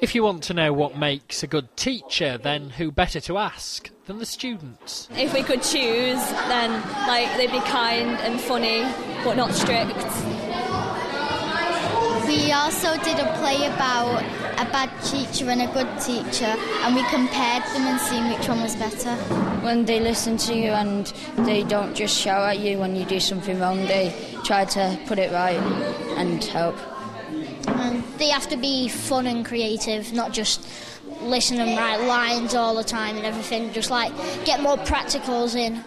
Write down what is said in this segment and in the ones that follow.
If you want to know what makes a good teacher, then who better to ask than the students? If we could choose, then like they'd be kind and funny, but not strict. We also did a play about a bad teacher and a good teacher, and we compared them and seen which one was better. When they listen to you and they don't just shout at you when you do something wrong, they try to put it right and help. And they have to be fun and creative, not just listen and write lines all the time and everything, just like get more practicals in.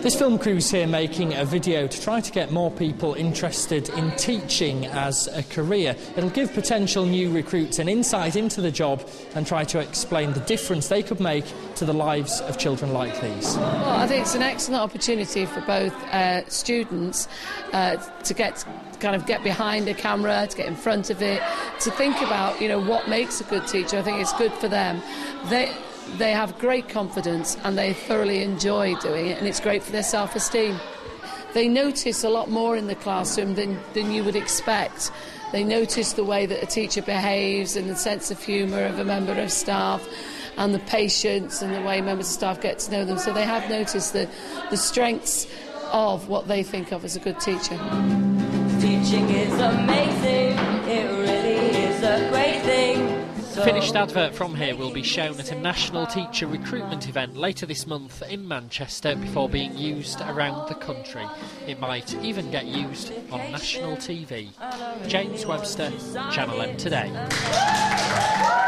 This film crew's here making a video to try to get more people interested in teaching as a career. It'll give potential new recruits an insight into the job and try to explain the difference they could make to the lives of children like these. Well, I think it's an excellent opportunity for both uh, students uh, to get kind of get behind a camera, to get in front of it, to think about you know what makes a good teacher. I think it's good for them. They they have great confidence and they thoroughly enjoy doing it, and it's great for their self esteem. They notice a lot more in the classroom than, than you would expect. They notice the way that a teacher behaves and the sense of humour of a member of staff and the patience and the way members of staff get to know them. So they have noticed the, the strengths of what they think of as a good teacher. Teaching is amazing, finished advert from here will be shown at a national teacher recruitment event later this month in Manchester before being used around the country. It might even get used on national TV. James Webster, Channel M Today.